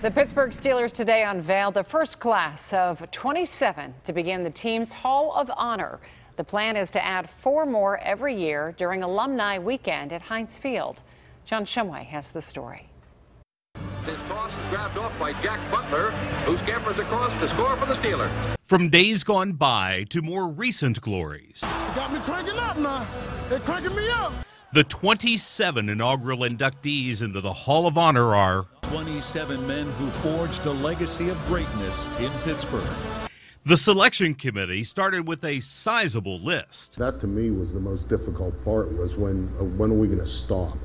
The Pittsburgh Steelers today unveiled the first class of 27 to begin the team's Hall of Honor. The plan is to add four more every year during Alumni Weekend at Heinz Field. John Shumway has the story. His toss is grabbed off by Jack Butler, who scampers across to score for the Steelers. From days gone by to more recent glories. got me cranking up now. They're cranking me up. The 27 inaugural inductees into the Hall of Honor are 27 men who forged a legacy of greatness in Pittsburgh. The selection committee started with a sizable list. That to me was the most difficult part was when uh, when are we going to stop?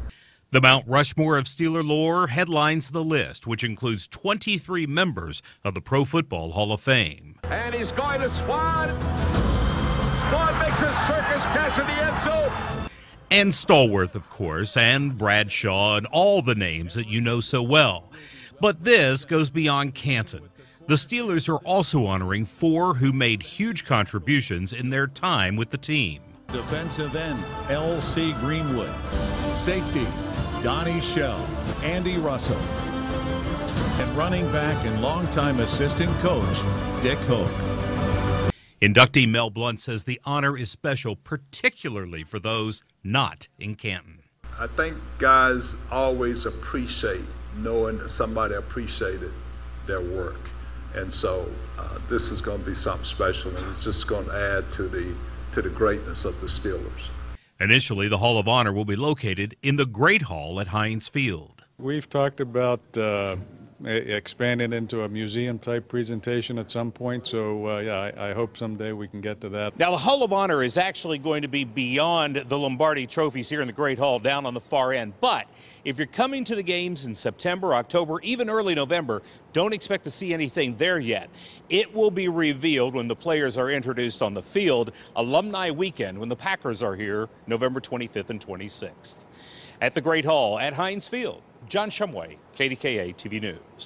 The Mount Rushmore of Steeler lore headlines the list, which includes 23 members of the Pro Football Hall of Fame. And he's going to Swann. Swann And Stallworth, of course, and Bradshaw, and all the names that you know so well. But this goes beyond Canton. The Steelers are also honoring four who made huge contributions in their time with the team. Defensive end, L.C. Greenwood. Safety, Donnie Shell, Andy Russell. And running back and longtime assistant coach, Dick Hoak. Inductee Mel Blount says the honor is special, particularly for those not in Canton. I think guys always appreciate knowing that somebody appreciated their work. And so uh, this is going to be something special, and it's just going to add to the to the greatness of the Steelers. Initially, the Hall of Honor will be located in the Great Hall at Heinz Field. We've talked about uh, expanding into a museum type presentation at some point. So, uh, yeah, I, I, hope someday we can get to that. Now, the Hall of Honor is actually going to be beyond the Lombardi trophies here in the Great Hall down on the far end. But if you're coming to the games in September, October, even early November, don't expect to see anything there yet. It will be revealed when the players are introduced on the field. Alumni weekend when the Packers are here November 25th and 26th. At the Great Hall at Heinz Field, John Shumway, KDKA TV News.